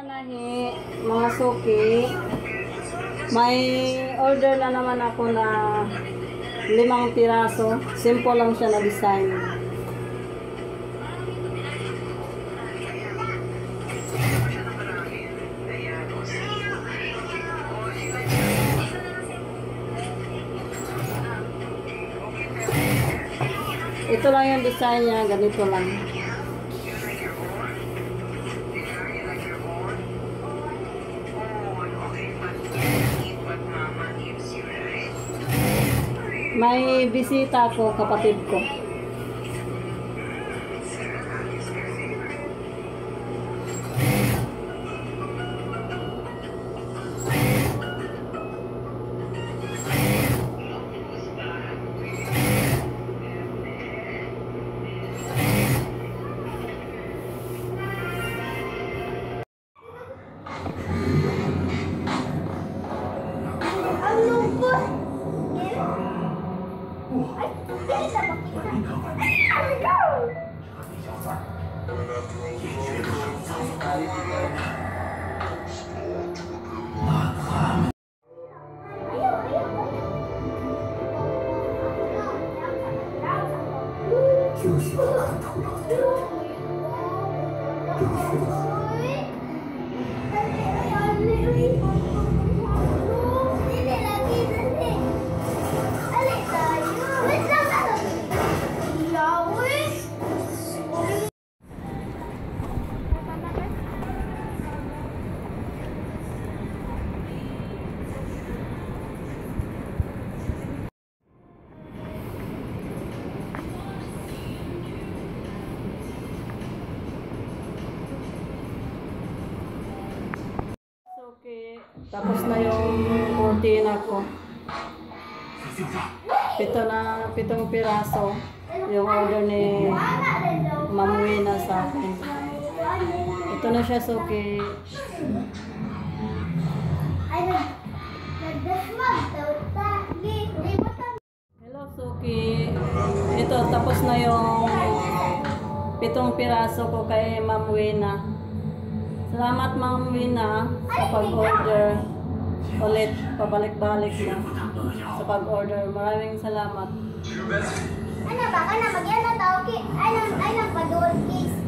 Nanahi, mga suki, may order na naman ako na limang piraso. Simple lang siya na design. Ito lang yung design niya, ganito lang. May bisita ko, kapatid ko. 就是看透了，对不起。Tapos na yung cortina ko. Pito na, pitong piraso. Yung order ni Ma'am Wina sa akin. Ito na siya, Suki. Hello, Suki. Ito, tapos na yung pitong piraso ko kay Ma'am Wina. Salamat, Ma'am Wina, sa pag-order. Ulit, pabalik-balik na sa pag-order. Maraming salamat. Ano ba ka na? Magyan na tao ay lang padul case.